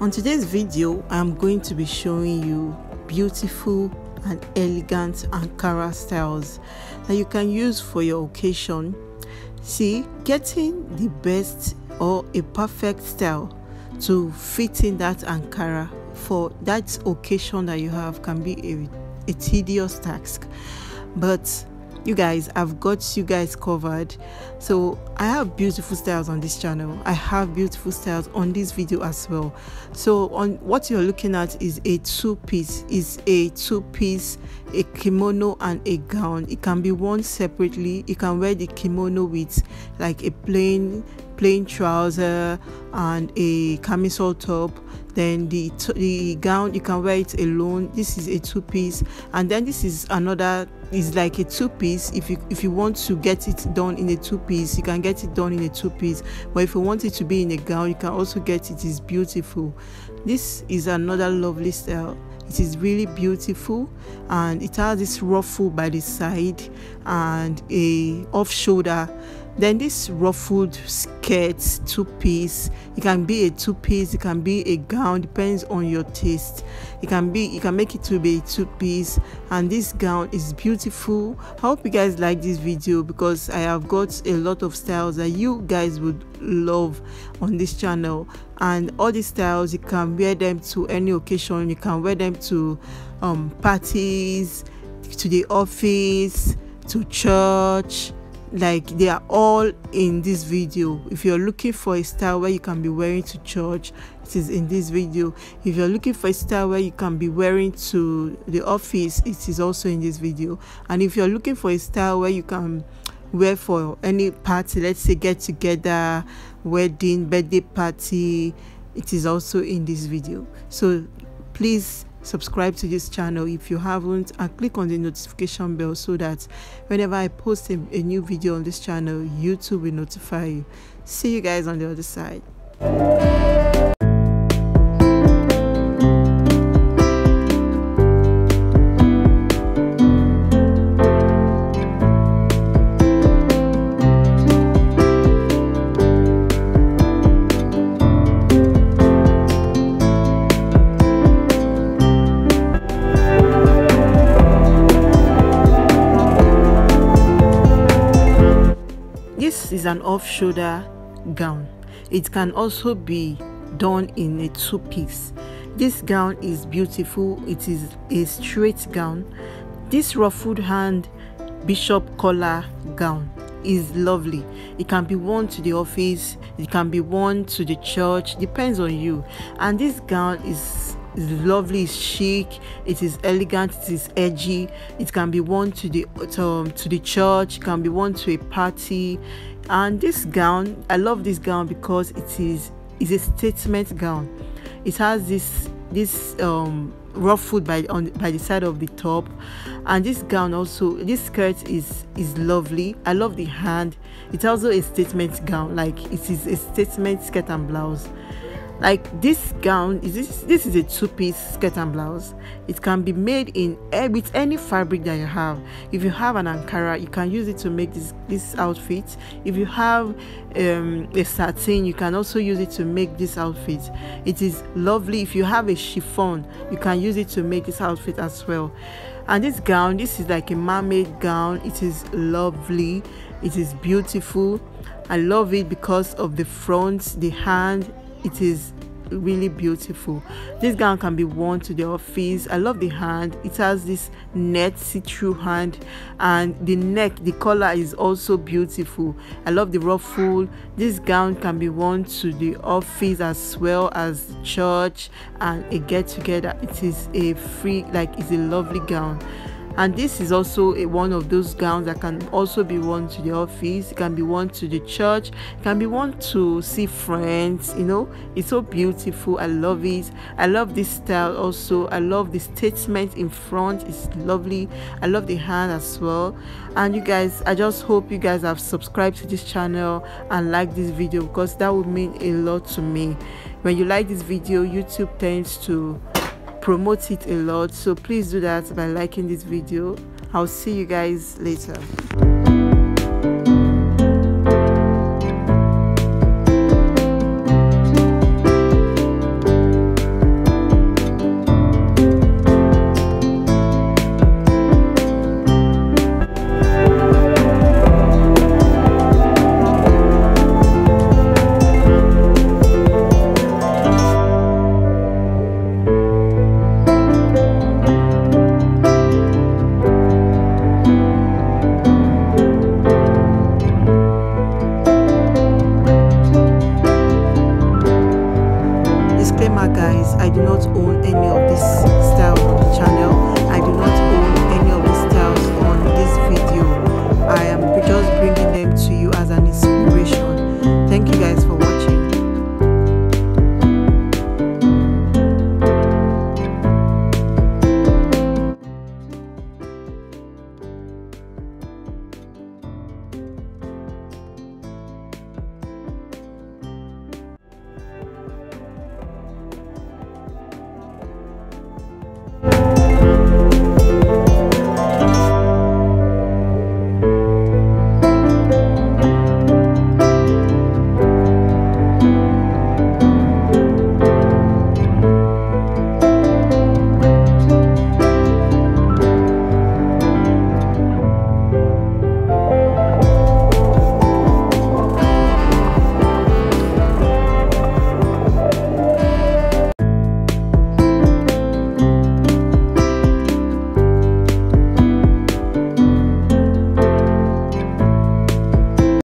on today's video i'm going to be showing you beautiful and elegant ankara styles that you can use for your occasion. See getting the best or a perfect style to fit in that ankara for that occasion that you have can be a, a tedious task. But you guys i've got you guys covered. So i have beautiful styles on this channel. I have beautiful styles on this video as well. So on what you're looking at is a two piece is a two piece a kimono and a gown. It can be worn separately. You can wear the kimono with like a plain plain trouser and a camisole top. Then the the gown you can wear it alone. This is a two piece and then this is another is like a two piece if you if you want to get it done in a two piece you can get it done in a two piece but if you want it to be in a gown you can also get it. It is beautiful. This is another lovely style. It is really beautiful. And it has this ruffle by the side and a off shoulder then this ruffled skirt two piece it can be a two piece it can be a gown depends on your taste. It can be you can make it to be a two piece and this gown is beautiful. I hope you guys like this video because i have got a lot of styles that you guys would love on this channel. And all these styles you can wear them to any occasion. You can wear them to um, parties to the office to church like they are all in this video. If you're looking for a style where you can be wearing to church it is in this video. If you're looking for a style where you can be wearing to the office it is also in this video. And if you're looking for a style where you can wear for any party let's say get together wedding birthday party it is also in this video. So please subscribe to this channel if you haven't and click on the notification bell so that whenever i post a, new video on this channel youtube will notify you. See you guys on the other side is an off-shoulder gown. It can also be done in a two-piece. This gown is beautiful. It is a straight gown. This ruffled hand bishop collar gown is lovely. It can be worn to the office. It can be worn to the church. Depends on you. And this gown is is lovely it's chic it is elegant it is edgy. It can be worn to the um, to the church it can be worn to a party. And this gown i love this gown because it is is a statement gown. It has this this um by on by the side of the top. And this gown also this skirt is is lovely. I love the hand. It's also a statement gown like it is a statement skirt and blouse like this gown is this this is a two-piece skirt and blouse. It can be made in with any fabric that you have. If you have an ankara you can use it to make this this outfit. If you have um, a satin you can also use it to make this outfit. It is lovely. If you have a chiffon you can use it to make this outfit as well. And this gown this is like a mermaid gown. It is lovely. It is beautiful. I love it because of the front the hand it is really beautiful. This gown can be worn to the office. I love the hand. It has this net see-through hand and the neck the color is also beautiful. I love the ruffle. This gown can be worn to the office as well as church and a get together it is a free like it's a lovely gown and this is also a, one of those gowns that can also be worn to the office it can be worn to the church it can be worn to see friends you know? It's so beautiful i love it. I love this style also i love the statement in front it's lovely. I love the hand as well. And you guys i just hope you guys have subscribed to this channel and like this video because that would mean a lot to me. When you like this video youtube tends to promote it a lot. So please do that by liking this video. I'll see you guys later i do not own any of this